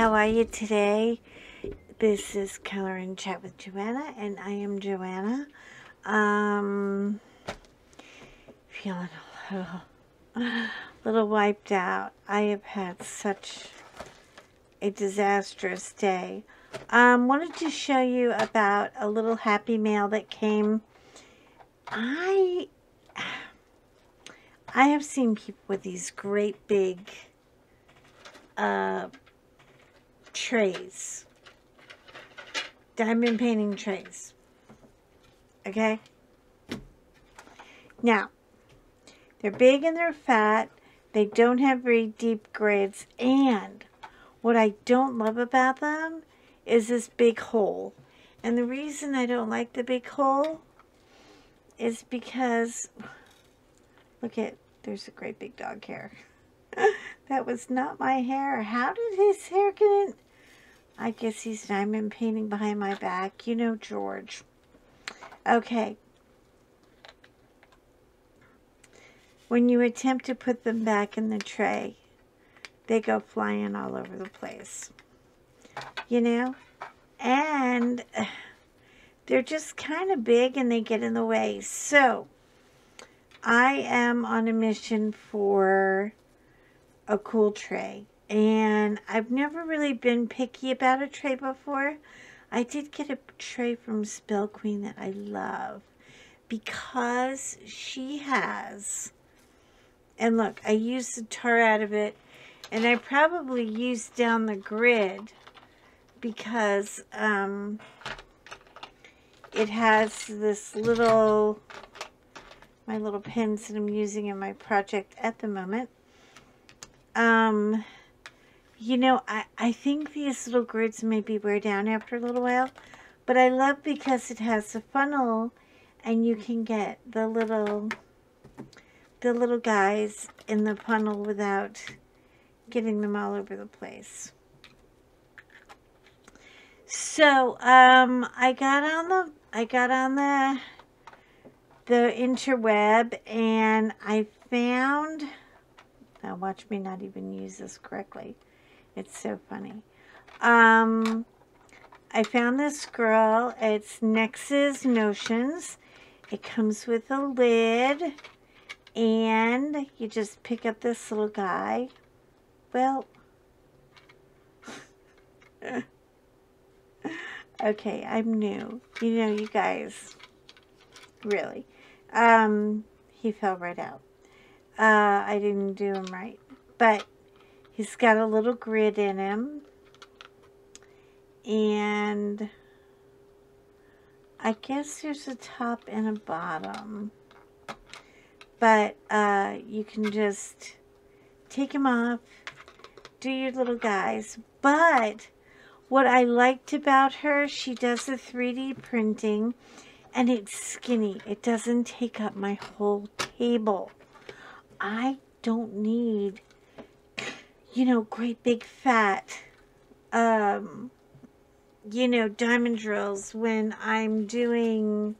How are you today? This is Color and Chat with Joanna, and I am Joanna. Um, feeling a little, a little wiped out. I have had such a disastrous day. Um, wanted to show you about a little happy mail that came. I I have seen people with these great big uh, trays, diamond painting trays. Okay? Now, they're big and they're fat. They don't have very deep grids. And what I don't love about them is this big hole. And the reason I don't like the big hole is because, look at, there's a great big dog hair. that was not my hair. How did his hair get in? I guess he's diamond painting behind my back. You know George. Okay. When you attempt to put them back in the tray, they go flying all over the place. You know? And they're just kind of big and they get in the way. So, I am on a mission for a cool tray. And I've never really been picky about a tray before. I did get a tray from Spell Queen that I love because she has, and look, I used the tar out of it, and I probably used down the grid because um, it has this little, my little pins that I'm using in my project at the moment. Um, you know, I, I think these little grids maybe wear down after a little while, but I love because it has a funnel and you can get the little, the little guys in the funnel without getting them all over the place. So, um, I got on the, I got on the, the interweb and I found, now watch me not even use this correctly. It's so funny. Um, I found this girl. It's Nyxs Notions. It comes with a lid. And you just pick up this little guy. Well, okay, I'm new. You know, you guys, really. Um, he fell right out. Uh, I didn't do him right. But he's got a little grid in him. And I guess there's a top and a bottom. But uh, you can just take him off, do your little guys. But what I liked about her, she does the 3D printing and it's skinny. It doesn't take up my whole table. I don't need, you know, great big fat, um, you know, diamond drills when I'm doing,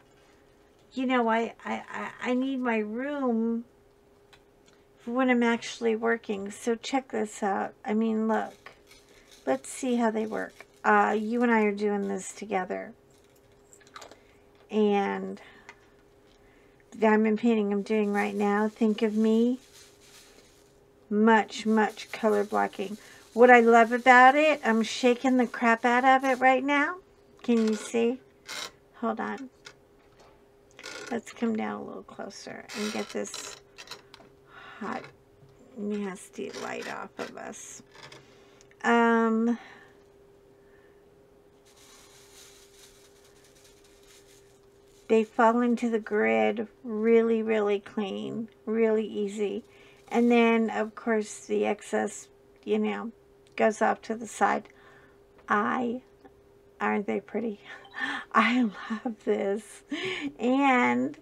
you know, I, I, I need my room for when I'm actually working. So check this out. I mean, look. Let's see how they work. Uh, you and I are doing this together. And diamond painting I'm doing right now, think of me, much, much color blocking. What I love about it, I'm shaking the crap out of it right now. Can you see? Hold on. Let's come down a little closer and get this hot, nasty light off of us. Um, they fall into the grid really, really clean, really easy. And then, of course, the excess, you know, goes off to the side. I, aren't they pretty? I love this. And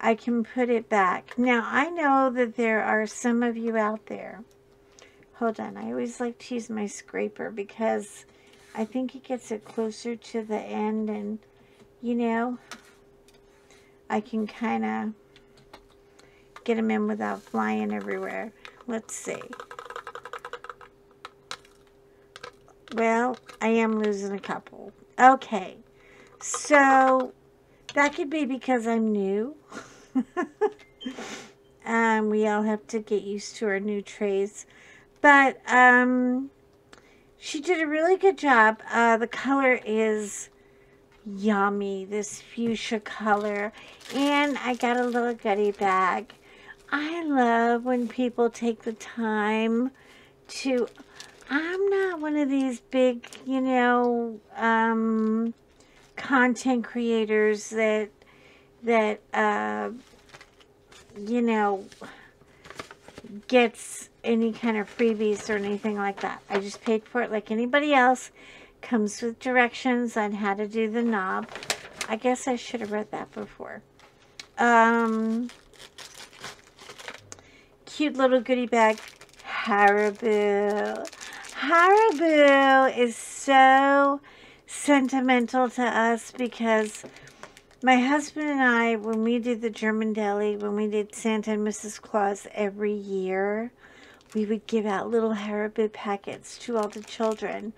I can put it back. Now, I know that there are some of you out there. Hold on. I always like to use my scraper because I think it gets it closer to the end and you know, I can kind of get them in without flying everywhere. Let's see. Well, I am losing a couple. Okay. So that could be because I'm new. um, we all have to get used to our new trays. But um, she did a really good job. Uh, the color is yummy, this fuchsia color. And I got a little goodie bag. I love when people take the time to I'm not one of these big, you know, um, content creators that, that, uh, you know, gets any kind of freebies or anything like that. I just paid for it like anybody else. Comes with directions on how to do the knob. I guess I should have read that before. Um, cute little goodie bag. Haribo. Haribo is so sentimental to us because my husband and I, when we did the German deli, when we did Santa and Mrs. Claus every year, we would give out little Haribo packets to all the children.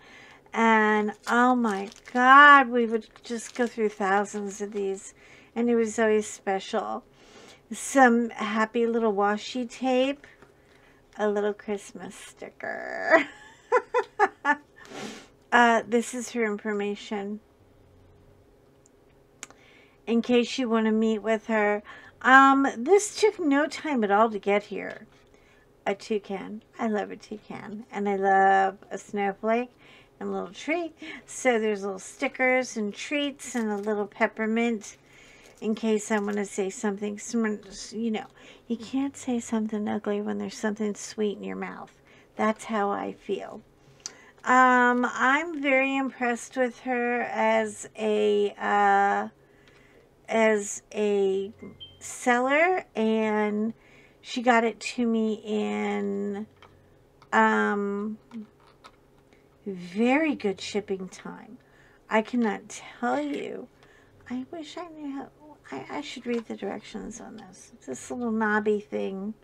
And oh my God, we would just go through thousands of these. And it was always special. Some happy little washi tape. A little Christmas sticker. uh, this is her information. In case you want to meet with her. Um, this took no time at all to get here. A toucan. I love a toucan. And I love a snowflake and a little tree. So there's little stickers and treats and a little peppermint in case I want to say something, you know, you can't say something ugly when there's something sweet in your mouth. That's how I feel. Um, I'm very impressed with her as a uh, as a seller, and she got it to me in um, very good shipping time. I cannot tell you. I wish I knew how. I, I should read the directions on this. This little knobby thing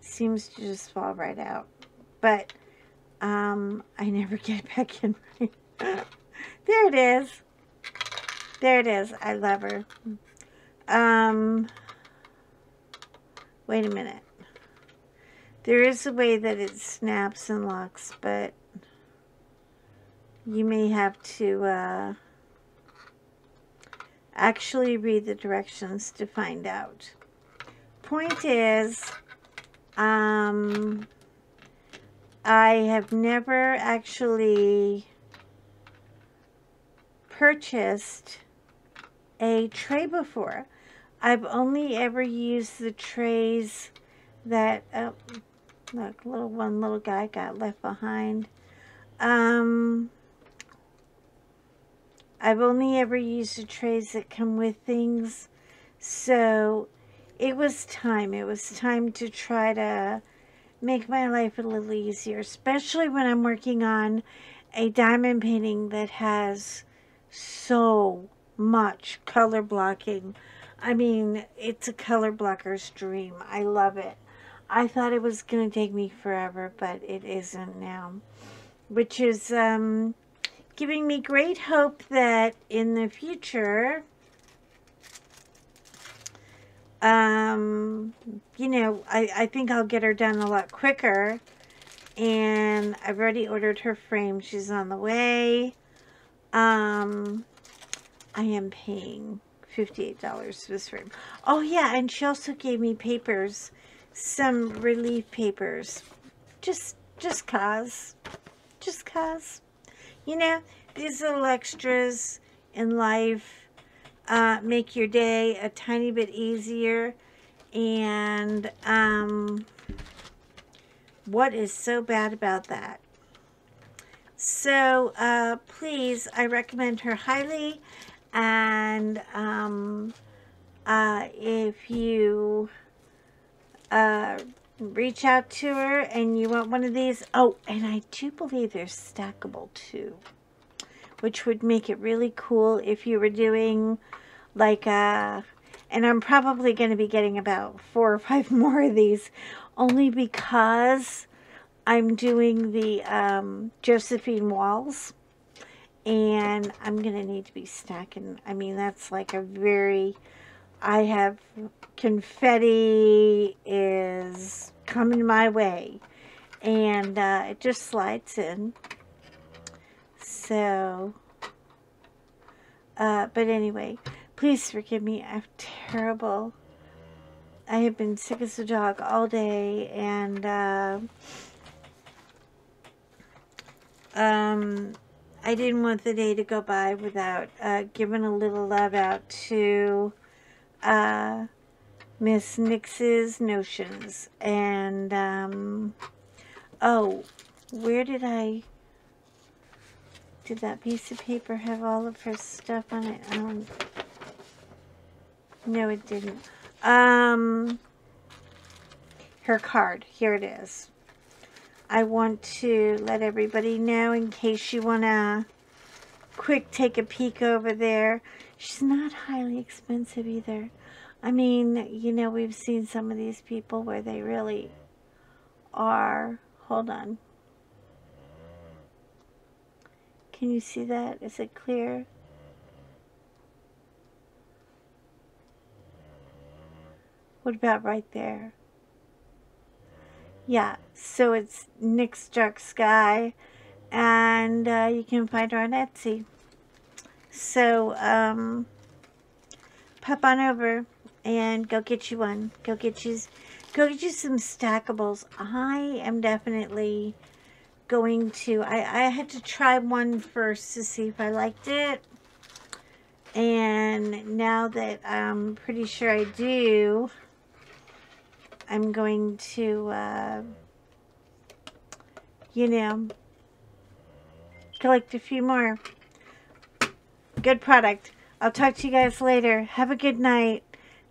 seems to just fall right out but um, I never get it back in right. there it is. There it is. I love her. Um, wait a minute. There is a way that it snaps and locks, but you may have to uh, actually read the directions to find out. Point is, um, I have never actually purchased a tray before. I've only ever used the trays that, oh, look, little one little guy got left behind. Um, I've only ever used the trays that come with things. So it was time. It was time to try to make my life a little easier, especially when I'm working on a diamond painting that has so much color blocking. I mean, it's a color blocker's dream. I love it. I thought it was going to take me forever, but it isn't now. Which is um, giving me great hope that in the future um, you know, I, I think I'll get her done a lot quicker. And I've already ordered her frame. She's on the way. Um, I am paying $58 for this frame. Oh, yeah, and she also gave me papers. Some relief papers. Just, just cause. Just cause. You know, these little extras in life uh, make your day a tiny bit easier. And um, what is so bad about that? So uh, please, I recommend her highly. And um, uh, if you uh, reach out to her and you want one of these, oh, and I do believe they're stackable too which would make it really cool if you were doing like a, uh, and I'm probably going to be getting about four or five more of these only because I'm doing the um, Josephine Walls. And I'm going to need to be stacking. I mean, that's like a very... I have confetti is coming my way. And uh, it just slides in. So, uh, but anyway, please forgive me. I'm terrible. I have been sick as a dog all day and uh, um, I didn't want the day to go by without uh, giving a little love out to uh, Miss Nyx's Notions. And, um, oh, where did I, did that piece of paper have all of her stuff on it? Um, no, it didn't. Um, her card. Here it is. I want to let everybody know in case you want to quick take a peek over there. She's not highly expensive either. I mean, you know, we've seen some of these people where they really are. Hold on. Can you see that? Is it clear? What about right there? Yeah, so it's Nyx Dark Sky, and uh, you can find her on Etsy. So, um, pop on over and go get you one. Go get you, go get you some stackables. I am definitely going to, I, I had to try one first to see if I liked it. And now that I'm pretty sure I do, I'm going to, uh, you know, collect a few more. Good product. I'll talk to you guys later. Have a good night.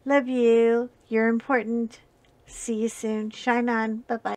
Love you. You're important. See you soon. Shine on. Bye-bye.